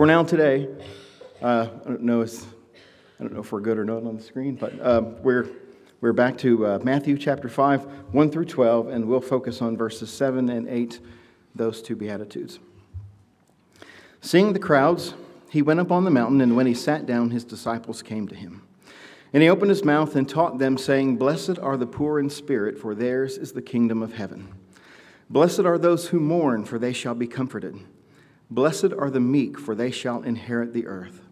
For now, today, uh, I don't know if I don't know if we're good or not on the screen, but uh, we're we're back to uh, Matthew chapter five, one through twelve, and we'll focus on verses seven and eight, those two beatitudes. Seeing the crowds, he went up on the mountain, and when he sat down, his disciples came to him. And he opened his mouth and taught them, saying, Blessed are the poor in spirit, for theirs is the kingdom of heaven. Blessed are those who mourn, for they shall be comforted. Blessed are the meek, for they shall inherit the earth.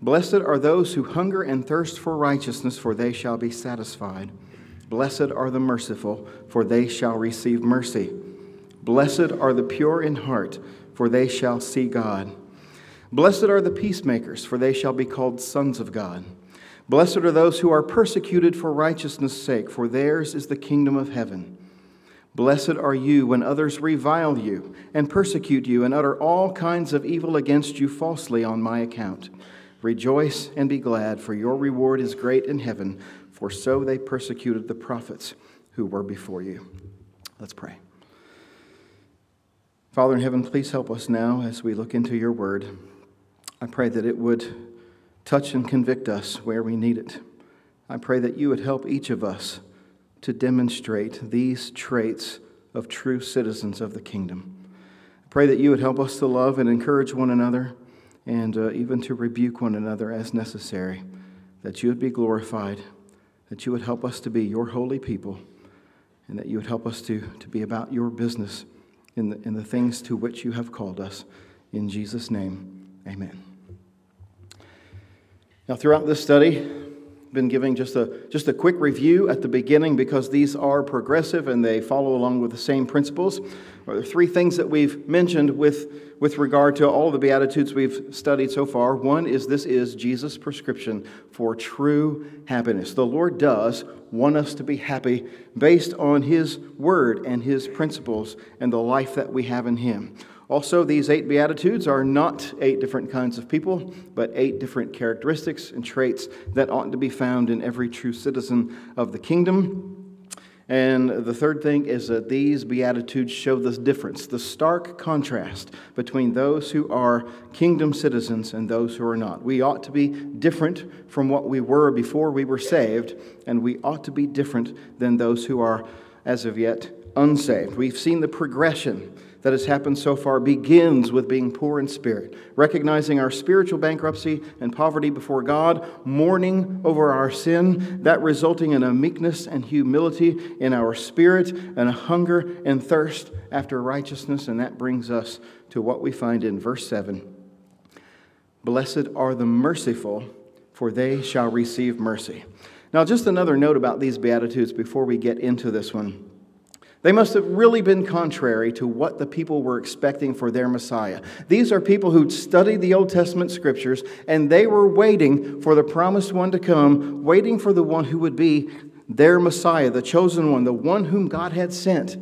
Blessed are those who hunger and thirst for righteousness, for they shall be satisfied. Blessed are the merciful, for they shall receive mercy. Blessed are the pure in heart, for they shall see God. Blessed are the peacemakers, for they shall be called sons of God. Blessed are those who are persecuted for righteousness' sake, for theirs is the kingdom of heaven. Blessed are you when others revile you and persecute you and utter all kinds of evil against you falsely on my account. Rejoice and be glad, for your reward is great in heaven, for so they persecuted the prophets who were before you. Let's pray. Father in heaven, please help us now as we look into your word. I pray that it would touch and convict us where we need it. I pray that you would help each of us to demonstrate these traits of true citizens of the kingdom. I pray that you would help us to love and encourage one another and uh, even to rebuke one another as necessary, that you would be glorified, that you would help us to be your holy people, and that you would help us to, to be about your business in the, in the things to which you have called us. In Jesus' name, amen. Now, throughout this study, been giving just a, just a quick review at the beginning because these are progressive and they follow along with the same principles. There are three things that we've mentioned with, with regard to all the Beatitudes we've studied so far. One is this is Jesus' prescription for true happiness. The Lord does want us to be happy based on His word and His principles and the life that we have in Him. Also, these eight Beatitudes are not eight different kinds of people, but eight different characteristics and traits that ought to be found in every true citizen of the kingdom. And the third thing is that these Beatitudes show the difference, the stark contrast between those who are kingdom citizens and those who are not. We ought to be different from what we were before we were saved, and we ought to be different than those who are, as of yet, unsaved. We've seen the progression that has happened so far begins with being poor in spirit, recognizing our spiritual bankruptcy and poverty before God, mourning over our sin, that resulting in a meekness and humility in our spirit, and a hunger and thirst after righteousness. And that brings us to what we find in verse 7 Blessed are the merciful, for they shall receive mercy. Now, just another note about these Beatitudes before we get into this one. They must have really been contrary to what the people were expecting for their Messiah. These are people who'd studied the Old Testament scriptures and they were waiting for the promised one to come, waiting for the one who would be their Messiah, the chosen one, the one whom God had sent.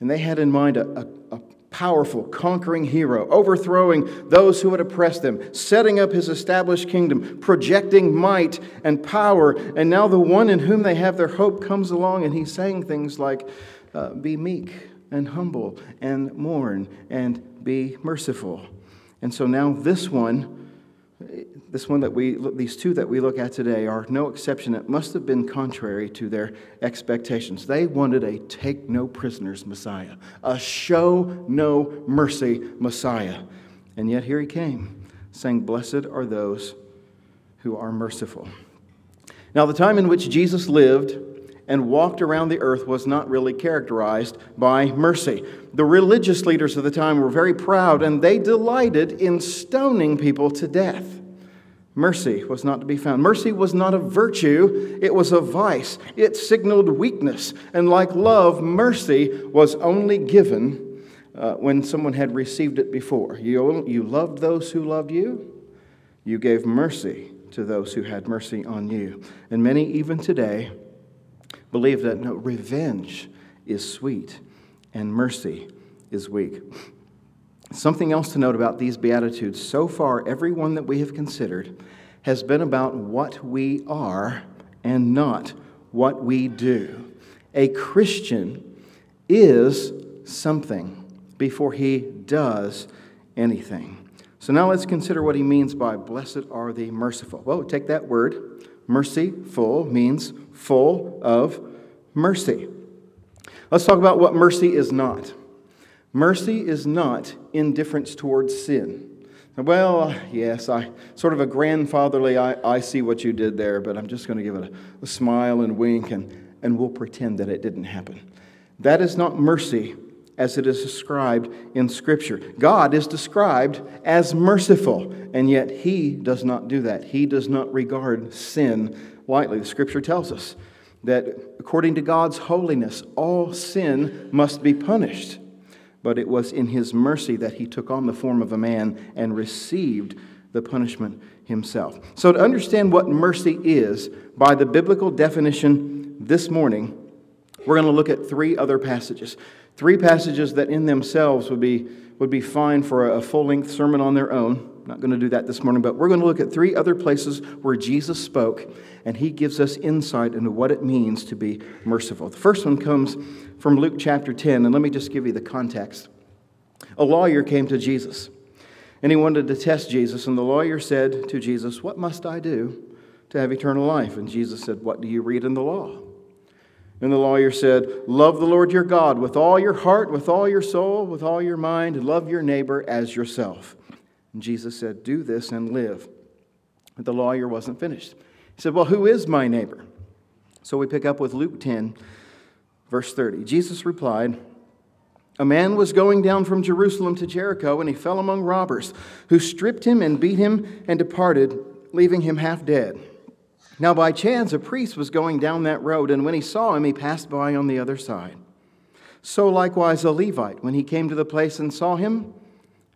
And they had in mind a, a, a powerful, conquering hero, overthrowing those who had oppressed them, setting up his established kingdom, projecting might and power. And now the one in whom they have their hope comes along and he's saying things like, uh, be meek and humble and mourn and be merciful. And so now this one, this one that we, these two that we look at today are no exception. It must have been contrary to their expectations. They wanted a take no prisoners Messiah, a show no mercy Messiah. And yet here he came, saying, Blessed are those who are merciful. Now, the time in which Jesus lived and walked around the earth was not really characterized by mercy. The religious leaders of the time were very proud and they delighted in stoning people to death. Mercy was not to be found. Mercy was not a virtue, it was a vice. It signaled weakness. And like love, mercy was only given uh, when someone had received it before. You, you loved those who loved you, you gave mercy to those who had mercy on you. And many, even today, believe that no, revenge is sweet and mercy is weak. Something else to note about these Beatitudes so far, every one that we have considered has been about what we are and not what we do. A Christian is something before he does anything. So now let's consider what he means by blessed are the merciful. Well, take that word, merciful means full of mercy. Let's talk about what mercy is not. Mercy is not indifference towards sin. Well, yes, I sort of a grandfatherly, I, I see what you did there, but I'm just going to give it a, a smile and wink and, and we'll pretend that it didn't happen. That is not mercy as it is described in Scripture. God is described as merciful, and yet He does not do that. He does not regard sin lightly. The Scripture tells us that according to God's holiness, all sin must be punished but it was in his mercy that he took on the form of a man and received the punishment himself. So, to understand what mercy is by the biblical definition this morning, we're going to look at three other passages. Three passages that in themselves would be, would be fine for a full length sermon on their own. I'm not going to do that this morning, but we're going to look at three other places where Jesus spoke and he gives us insight into what it means to be merciful. The first one comes from Luke chapter 10, and let me just give you the context. A lawyer came to Jesus, and he wanted to test Jesus, and the lawyer said to Jesus, What must I do to have eternal life? And Jesus said, What do you read in the law? And the lawyer said, Love the Lord your God with all your heart, with all your soul, with all your mind, love your neighbor as yourself. And Jesus said, Do this and live. But the lawyer wasn't finished. He said, Well, who is my neighbor? So we pick up with Luke 10, verse 30. Jesus replied, A man was going down from Jerusalem to Jericho, and he fell among robbers, who stripped him and beat him and departed, leaving him half dead. Now, by chance, a priest was going down that road, and when he saw him, he passed by on the other side. So likewise, a Levite, when he came to the place and saw him,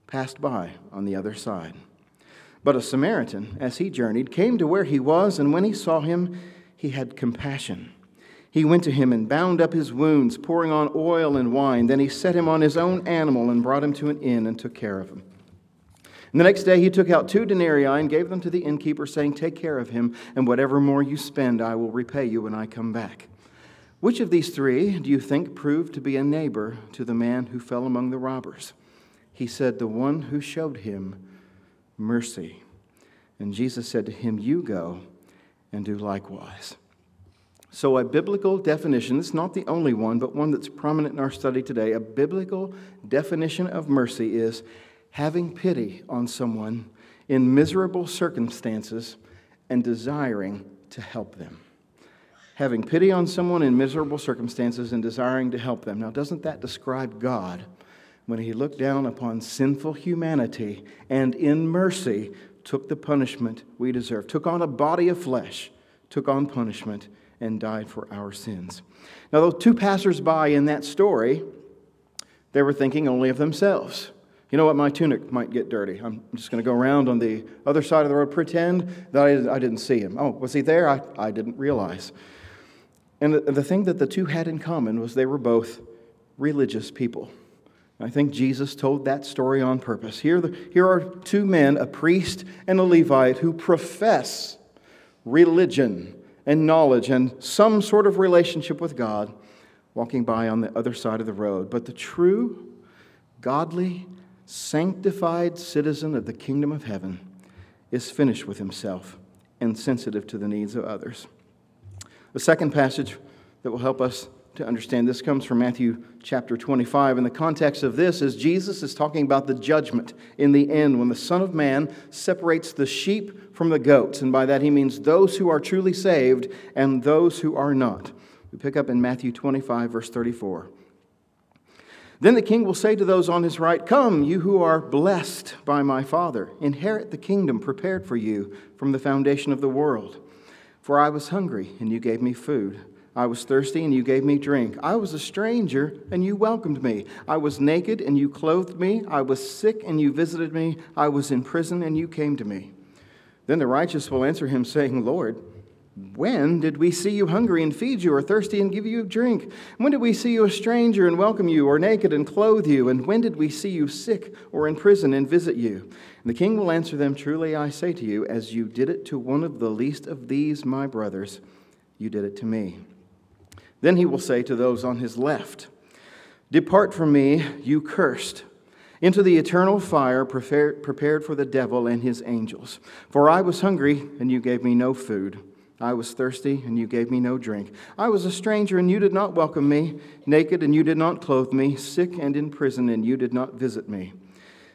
passed by on the other side. But a Samaritan, as he journeyed, came to where he was, and when he saw him, he had compassion. He went to him and bound up his wounds, pouring on oil and wine. Then he set him on his own animal and brought him to an inn and took care of him. And the next day he took out two denarii and gave them to the innkeeper, saying, Take care of him, and whatever more you spend, I will repay you when I come back. Which of these three do you think proved to be a neighbor to the man who fell among the robbers? He said, The one who showed him mercy. And Jesus said to him, You go and do likewise. So, a biblical definition, it's not the only one, but one that's prominent in our study today. A biblical definition of mercy is having pity on someone in miserable circumstances and desiring to help them. Having pity on someone in miserable circumstances and desiring to help them. Now, doesn't that describe God? when he looked down upon sinful humanity and in mercy took the punishment we deserve, took on a body of flesh, took on punishment, and died for our sins. Now, those two passersby in that story, they were thinking only of themselves. You know what? My tunic might get dirty. I'm just going to go around on the other side of the road, pretend that I, I didn't see him. Oh, was he there? I, I didn't realize. And the, the thing that the two had in common was they were both religious people. I think Jesus told that story on purpose. Here, the, here are two men, a priest and a Levite, who profess religion and knowledge and some sort of relationship with God, walking by on the other side of the road. But the true, godly, sanctified citizen of the kingdom of heaven is finished with himself and sensitive to the needs of others. The second passage that will help us to understand. This comes from Matthew chapter 25. And the context of this is Jesus is talking about the judgment in the end when the Son of Man separates the sheep from the goats. And by that he means those who are truly saved and those who are not. We pick up in Matthew 25, verse 34. Then the king will say to those on his right, Come, you who are blessed by my Father, inherit the kingdom prepared for you from the foundation of the world. For I was hungry, and you gave me food. I was thirsty and you gave me drink. I was a stranger and you welcomed me. I was naked and you clothed me. I was sick and you visited me. I was in prison and you came to me. Then the righteous will answer him, saying, Lord, when did we see you hungry and feed you, or thirsty and give you drink? When did we see you a stranger and welcome you, or naked and clothe you? And when did we see you sick or in prison and visit you? And the king will answer them, Truly I say to you, as you did it to one of the least of these my brothers, you did it to me. Then he will say to those on his left, Depart from me, you cursed, into the eternal fire prepared for the devil and his angels. For I was hungry, and you gave me no food. I was thirsty, and you gave me no drink. I was a stranger, and you did not welcome me, naked, and you did not clothe me, sick and in prison, and you did not visit me.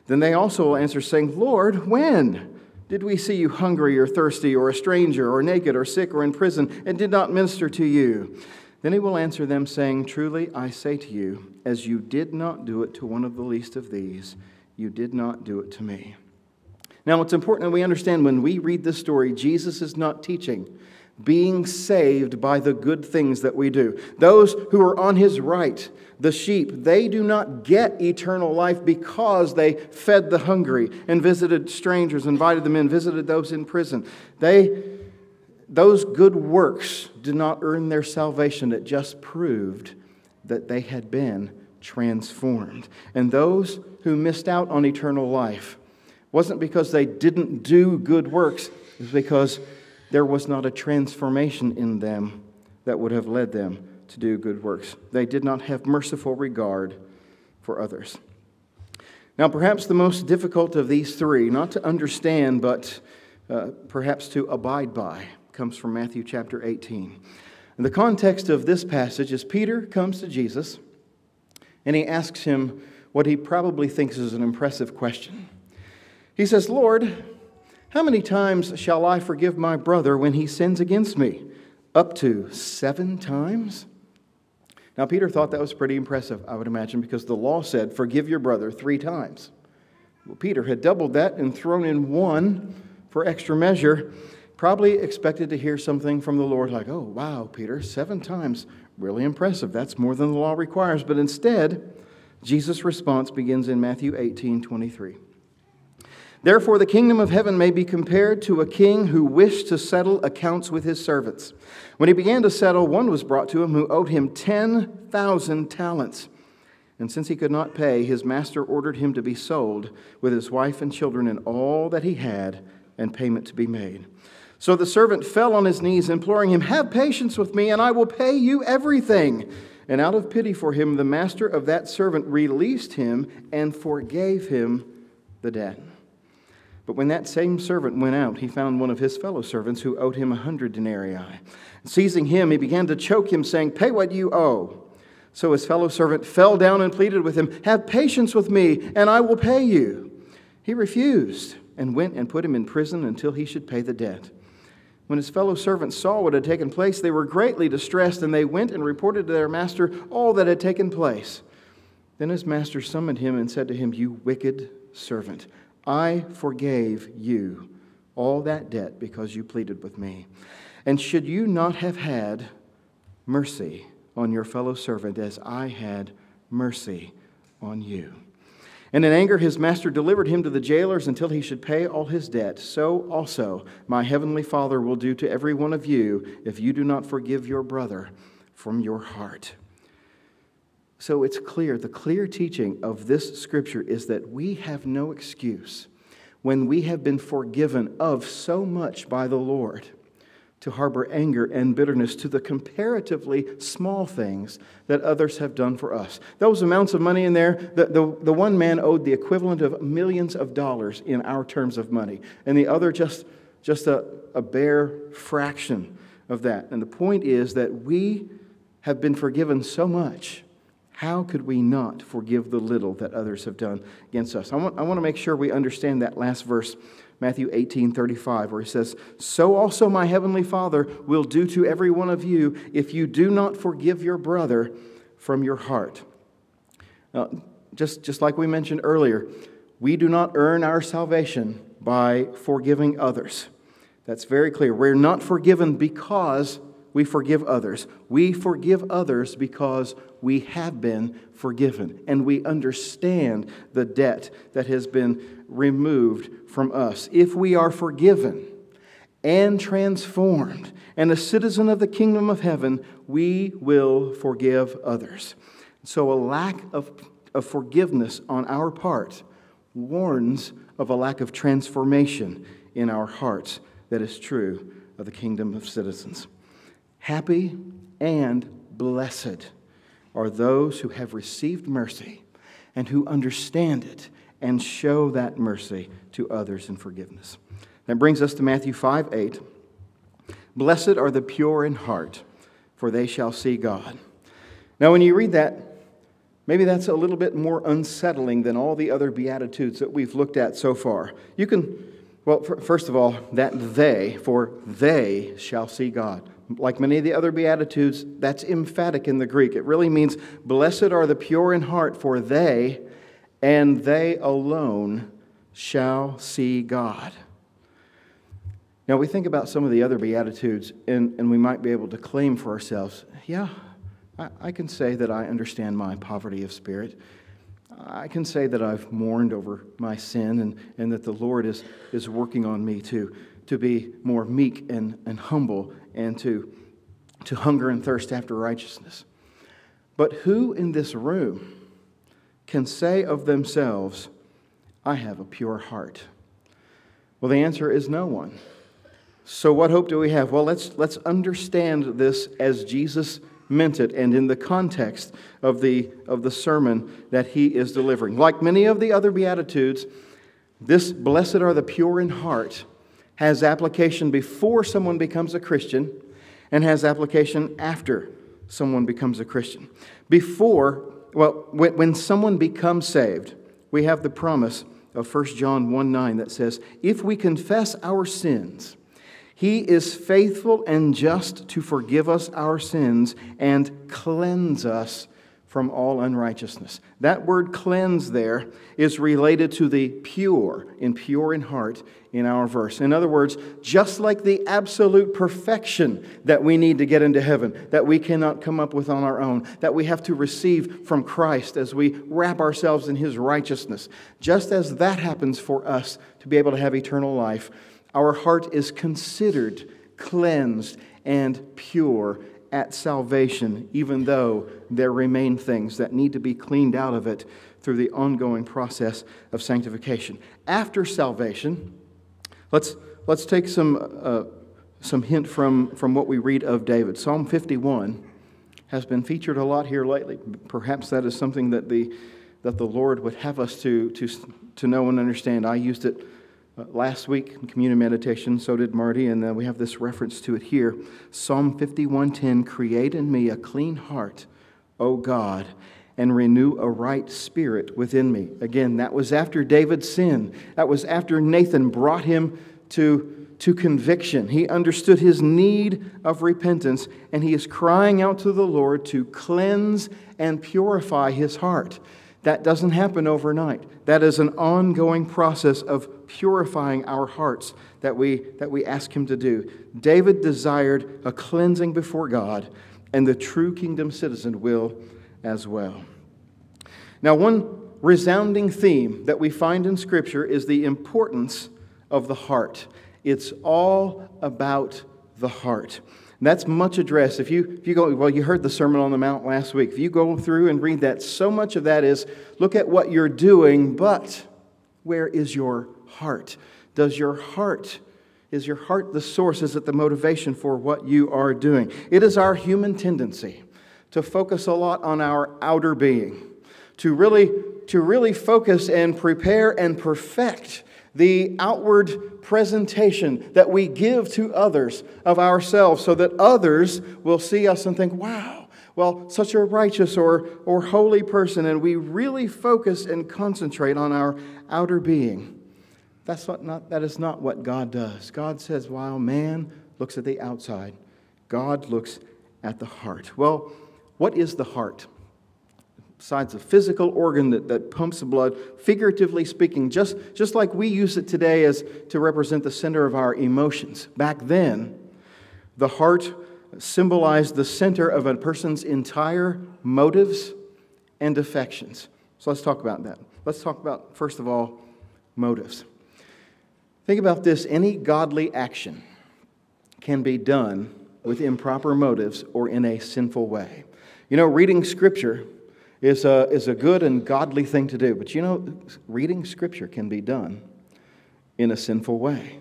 Then they also will answer, saying, Lord, when did we see you hungry or thirsty, or a stranger, or naked, or sick, or in prison, and did not minister to you? Then he will answer them, saying, Truly I say to you, as you did not do it to one of the least of these, you did not do it to me. Now, it's important that we understand when we read this story, Jesus is not teaching being saved by the good things that we do. Those who are on his right, the sheep, they do not get eternal life because they fed the hungry and visited strangers, invited them in, visited those in prison. They, those good works did not earn their salvation, it just proved that they had been transformed. And those who missed out on eternal life wasn't because they didn't do good works, it was because there was not a transformation in them that would have led them to do good works. They did not have merciful regard for others. Now, perhaps the most difficult of these three, not to understand, but uh, perhaps to abide by, comes from Matthew chapter 18. And the context of this passage is Peter comes to Jesus and he asks him what he probably thinks is an impressive question. He says, Lord, how many times shall I forgive my brother when he sins against me? Up to seven times? Now, Peter thought that was pretty impressive, I would imagine, because the law said, Forgive your brother three times. Well, Peter had doubled that and thrown in one for extra measure. Probably expected to hear something from the Lord like, Oh, wow, Peter, seven times. Really impressive. That's more than the law requires. But instead, Jesus' response begins in Matthew 18 23. Therefore, the kingdom of heaven may be compared to a king who wished to settle accounts with his servants. When he began to settle, one was brought to him who owed him 10,000 talents. And since he could not pay, his master ordered him to be sold with his wife and children and all that he had, and payment to be made. So the servant fell on his knees, imploring him, Have patience with me, and I will pay you everything. And out of pity for him, the master of that servant released him and forgave him the debt. But when that same servant went out, he found one of his fellow servants who owed him a hundred denarii. Seizing him, he began to choke him, saying, Pay what you owe. So his fellow servant fell down and pleaded with him, Have patience with me, and I will pay you. He refused and went and put him in prison until he should pay the debt. When his fellow servants saw what had taken place, they were greatly distressed, and they went and reported to their master all that had taken place. Then his master summoned him and said to him, You wicked servant. I forgave you all that debt because you pleaded with me. And should you not have had mercy on your fellow servant as I had mercy on you? And in anger, his master delivered him to the jailers until he should pay all his debt. So also my heavenly Father will do to every one of you if you do not forgive your brother from your heart. So it's clear, the clear teaching of this scripture is that we have no excuse when we have been forgiven of so much by the Lord to harbor anger and bitterness to the comparatively small things that others have done for us. Those amounts of money in there, the, the, the one man owed the equivalent of millions of dollars in our terms of money, and the other just, just a, a bare fraction of that. And the point is that we have been forgiven so much how could we not forgive the little that others have done against us? I want, I want to make sure we understand that last verse, Matthew 18 35, where he says, So also my heavenly Father will do to every one of you if you do not forgive your brother from your heart. Now, just, just like we mentioned earlier, we do not earn our salvation by forgiving others. That's very clear. We're not forgiven because we forgive others. We forgive others because we have been forgiven and we understand the debt that has been removed from us. If we are forgiven and transformed and a citizen of the kingdom of heaven, we will forgive others. So, a lack of, of forgiveness on our part warns of a lack of transformation in our hearts that is true of the kingdom of citizens. Happy and blessed are those who have received mercy and who understand it and show that mercy to others in forgiveness. That brings us to Matthew 5 8. Blessed are the pure in heart, for they shall see God. Now, when you read that, maybe that's a little bit more unsettling than all the other Beatitudes that we've looked at so far. You can, well, first of all, that they, for they shall see God. Like many of the other Beatitudes, that's emphatic in the Greek. It really means, Blessed are the pure in heart, for they, and they alone, shall see God. Now, we think about some of the other Beatitudes, and, and we might be able to claim for ourselves, yeah, I, I can say that I understand my poverty of spirit. I can say that I've mourned over my sin and, and that the Lord is, is working on me to, to be more meek and, and humble and to, to hunger and thirst after righteousness. But who in this room can say of themselves, I have a pure heart? Well, the answer is no one. So, what hope do we have? Well, let's, let's understand this as Jesus meant it and in the context of the, of the sermon that he is delivering. Like many of the other Beatitudes, this blessed are the pure in heart has application before someone becomes a Christian and has application after someone becomes a Christian. Before, well, when, when someone becomes saved, we have the promise of 1 John 1 9 that says, If we confess our sins, he is faithful and just to forgive us our sins and cleanse us from all unrighteousness. That word cleanse there is related to the pure, in pure in heart in our verse. In other words, just like the absolute perfection that we need to get into heaven, that we cannot come up with on our own, that we have to receive from Christ as we wrap ourselves in his righteousness, just as that happens for us to be able to have eternal life our heart is considered cleansed and pure at salvation, even though there remain things that need to be cleaned out of it through the ongoing process of sanctification. After salvation, let's, let's take some, uh, some hint from, from what we read of David. Psalm 51 has been featured a lot here lately. Perhaps that is something that the, that the Lord would have us to, to, to know and understand. I used it uh, last week in communion meditation, so did Marty, and uh, we have this reference to it here. Psalm 51:10, "Create in me a clean heart, O God, and renew a right spirit within me." Again, that was after David's sin. That was after Nathan brought him to, to conviction. He understood his need of repentance, and he is crying out to the Lord to cleanse and purify his heart. That doesn't happen overnight. That is an ongoing process of purifying our hearts that we, that we ask Him to do. David desired a cleansing before God, and the true kingdom citizen will as well. Now, one resounding theme that we find in Scripture is the importance of the heart. It's all about the heart. And that's much addressed. If you, if you go, well, you heard the Sermon on the Mount last week. If you go through and read that, so much of that is look at what you're doing, but where is your heart? Does your heart, is your heart the source? Is it the motivation for what you are doing? It is our human tendency to focus a lot on our outer being, to really, to really focus and prepare and perfect the outward presentation that we give to others of ourselves so that others will see us and think, wow, well, such a righteous or, or holy person, and we really focus and concentrate on our outer being. That's not, not, that is not what God does. God says, while man looks at the outside, God looks at the heart. Well, what is the heart? besides a physical organ that, that pumps blood, figuratively speaking, just, just like we use it today as to represent the center of our emotions. Back then, the heart symbolized the center of a person's entire motives and affections. So let's talk about that. Let's talk about, first of all, motives. Think about this any godly action can be done with improper motives or in a sinful way. You know, reading scripture is a, is a good and godly thing to do. But you know, reading Scripture can be done in a sinful way.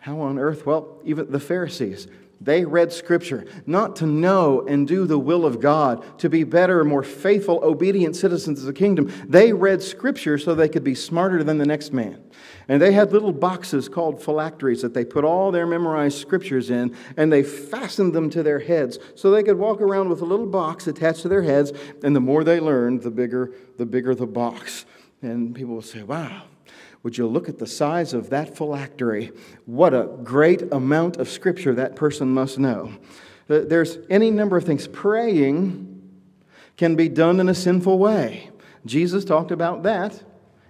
How on earth? Well, even the Pharisees, They read Scripture not to know and do the will of God, to be better, more faithful, obedient citizens of the kingdom. They read Scripture so they could be smarter than the next man. And they had little boxes called phylacteries that they put all their memorized scriptures in, and they fastened them to their heads so they could walk around with a little box attached to their heads. And the more they learned, the bigger the bigger the box. And people will say, "Wow." Would you look at the size of that phylactery? What a great amount of scripture that person must know. Uh, there's any number of things. Praying can be done in a sinful way. Jesus talked about that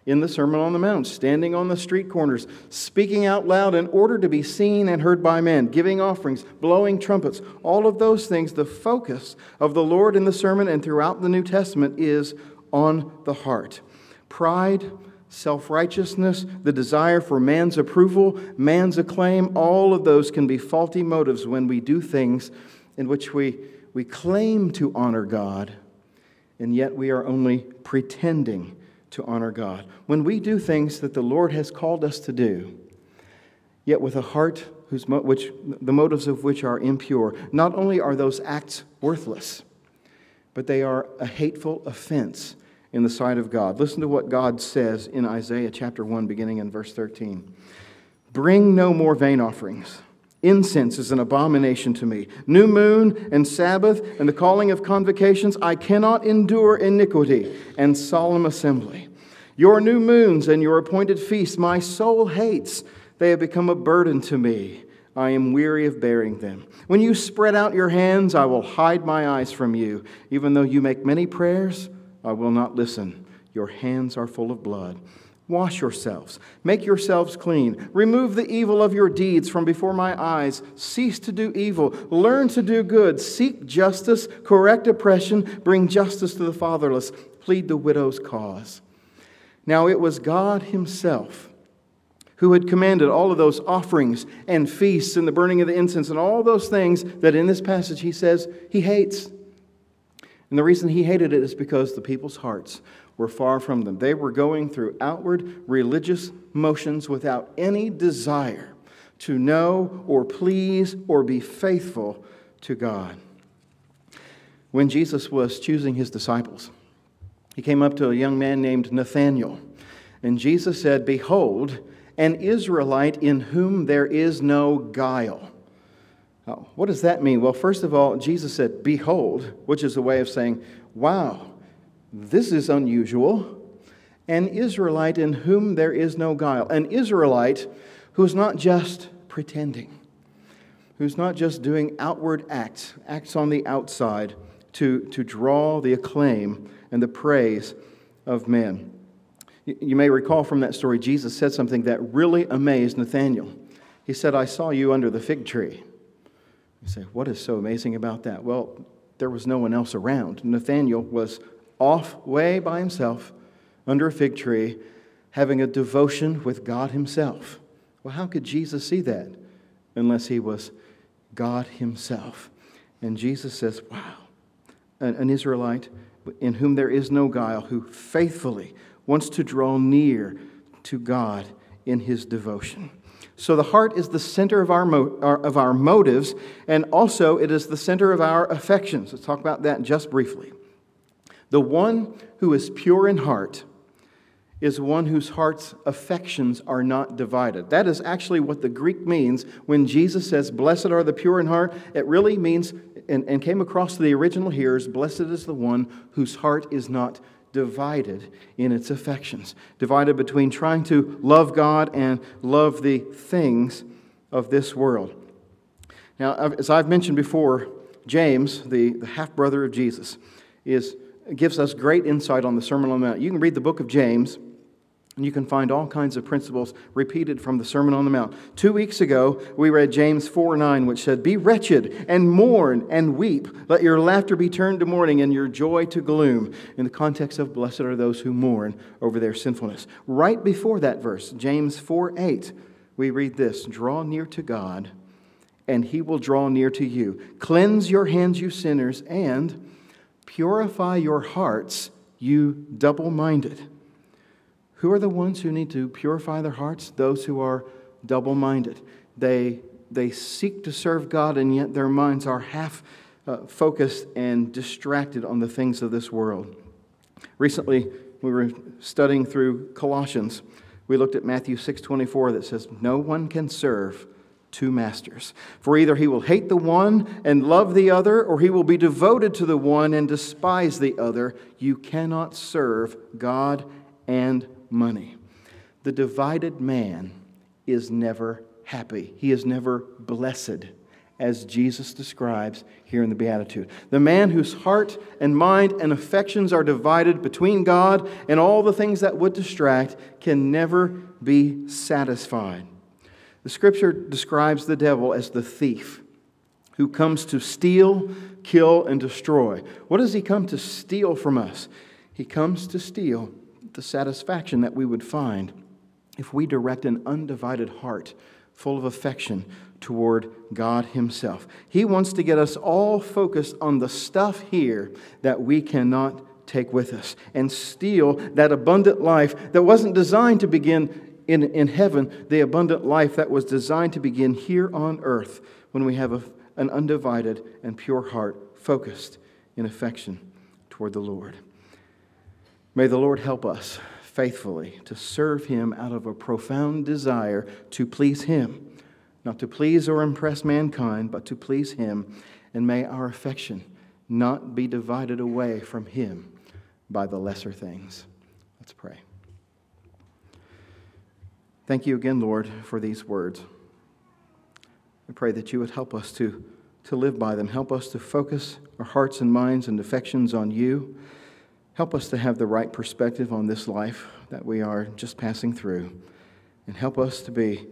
in the Sermon on the Mount, standing on the street corners, speaking out loud in order to be seen and heard by men, giving offerings, blowing trumpets. All of those things, the focus of the Lord in the sermon and throughout the New Testament is on the heart. Pride, self righteousness, the desire for man's approval, man's acclaim, all of those can be faulty motives when we do things in which we, we claim to honor God, and yet we are only pretending to honor God. When we do things that the Lord has called us to do, yet with a heart whose which, the motives of which are impure, not only are those acts worthless, but they are a hateful offense in the sight of God. Listen to what God says in Isaiah chapter 1, beginning in verse 13. Bring no more vain offerings. Incense is an abomination to me. New moon and Sabbath and the calling of convocations, I cannot endure iniquity and solemn assembly. Your new moons and your appointed feasts, my soul hates. They have become a burden to me. I am weary of bearing them. When you spread out your hands, I will hide my eyes from you. Even though you make many prayers, I will not listen. Your hands are full of blood. Wash yourselves, make yourselves clean. Remove the evil of your deeds from before my eyes. Cease to do evil. Learn to do good. Seek justice, correct oppression, bring justice to the fatherless, plead the widow's cause. Now it was God Himself who had commanded all of those offerings and feasts and the burning of the incense and all those things that in this passage He says He hates. And the reason he hated it is because the people's hearts were far from them. They were going through outward religious motions without any desire to know or please or be faithful to God. When Jesus was choosing his disciples, he came up to a young man named Nathanael, and Jesus said, Behold, an Israelite in whom there is no guile. Oh, what does that mean? Well, first of all, Jesus said, Behold, which is a way of saying, Wow, this is unusual. An Israelite in whom there is no guile. An Israelite who's not just pretending, who's not just doing outward acts, acts on the outside to, to draw the acclaim and the praise of men. You may recall from that story, Jesus said something that really amazed Nathanael. He said, I saw you under the fig tree. You say, what is so amazing about that? Well, there was no one else around. Nathanael was off way by himself under a fig tree having a devotion with God Himself. Well, how could Jesus see that unless He was God Himself? And Jesus says, Wow, an, an Israelite in whom there is no guile, who faithfully wants to draw near to God in his devotion. So the heart is the center of our, mo- uh, of our motives, and also it is the center of our affections. Let's talk about that just briefly. The one who is pure in heart is one whose heart's affections are not divided. That is actually what the Greek means when Jesus says, Blessed are the pure in heart. It really means, and, and came across to the original hearers, Blessed is the one whose heart is not divided in its affections, divided between trying to love God and love the things of this world. Now, as I've mentioned before, James, the, the half brother of Jesus, is, gives us great insight on the Sermon on the Mount. You can read the book of James and you can find all kinds of principles repeated from the Sermon on the Mount. Two weeks ago, we read James 4 9, which said, Be wretched and mourn and weep. Let your laughter be turned to mourning and your joy to gloom. In the context of, Blessed are those who mourn over their sinfulness. Right before that verse, James 4 8, we read this Draw near to God, and he will draw near to you. Cleanse your hands, you sinners, and purify your hearts, you double minded. Who are the ones who need to purify their hearts? Those who are double minded. They they seek to serve God, and yet their minds are half uh, focused and distracted on the things of this world. Recently, we were studying through Colossians. We looked at Matthew 6:24 that says, "No one can serve two masters. For either he will hate the one and love the other, or he will be devoted to the one and despise the other. You cannot serve God and money." The divided man is never happy. He is never blessed as Jesus describes here in the Beatitude. The man whose heart and mind and affections are divided between God and all the things that would distract can never be satisfied. The scripture describes the devil as the thief who comes to steal, kill, and destroy. What does he come to steal from us? He comes to steal the satisfaction that we would find if we direct an undivided heart full of affection toward God Himself. He wants to get us all focused on the stuff here that we cannot take with us and steal that abundant life that wasn't designed to begin in, in heaven, the abundant life that was designed to begin here on earth when we have a, an undivided and pure heart focused in affection toward the Lord. May the Lord help us faithfully to serve Him out of a profound desire to please Him not to please or impress mankind, but to please Him. And may our affection not be divided away from Him by the lesser things. Let's pray. Thank you again, Lord, for these words. I pray that you would help us to, to live by them. Help us to focus our hearts and minds and affections on you. Help us to have the right perspective on this life that we are just passing through. And help us to be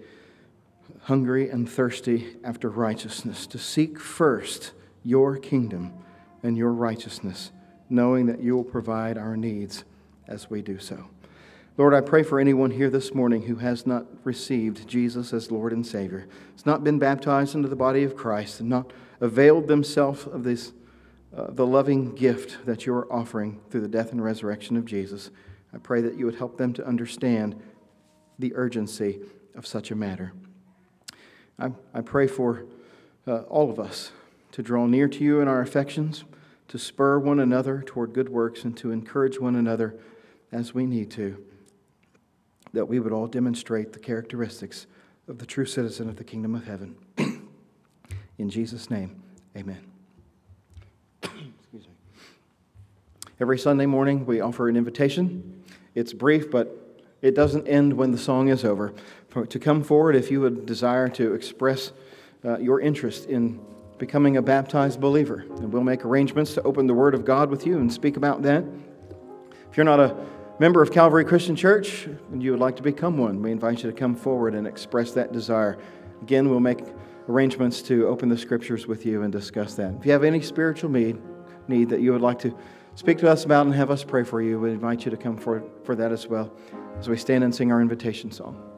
hungry and thirsty after righteousness, to seek first your kingdom and your righteousness, knowing that you will provide our needs as we do so. Lord, I pray for anyone here this morning who has not received Jesus as Lord and Savior, has not been baptized into the body of Christ, and not availed themselves of this, uh, the loving gift that you are offering through the death and resurrection of Jesus. I pray that you would help them to understand the urgency of such a matter. I, I pray for uh, all of us to draw near to you in our affections, to spur one another toward good works, and to encourage one another as we need to, that we would all demonstrate the characteristics of the true citizen of the kingdom of heaven. in Jesus' name, amen. Excuse me. Every Sunday morning, we offer an invitation. It's brief, but it doesn't end when the song is over to come forward if you would desire to express uh, your interest in becoming a baptized believer. And we'll make arrangements to open the Word of God with you and speak about that. If you're not a member of Calvary Christian Church and you would like to become one, we invite you to come forward and express that desire. Again, we'll make arrangements to open the Scriptures with you and discuss that. If you have any spiritual need, need that you would like to speak to us about and have us pray for you, we invite you to come forward for that as well as we stand and sing our invitation song.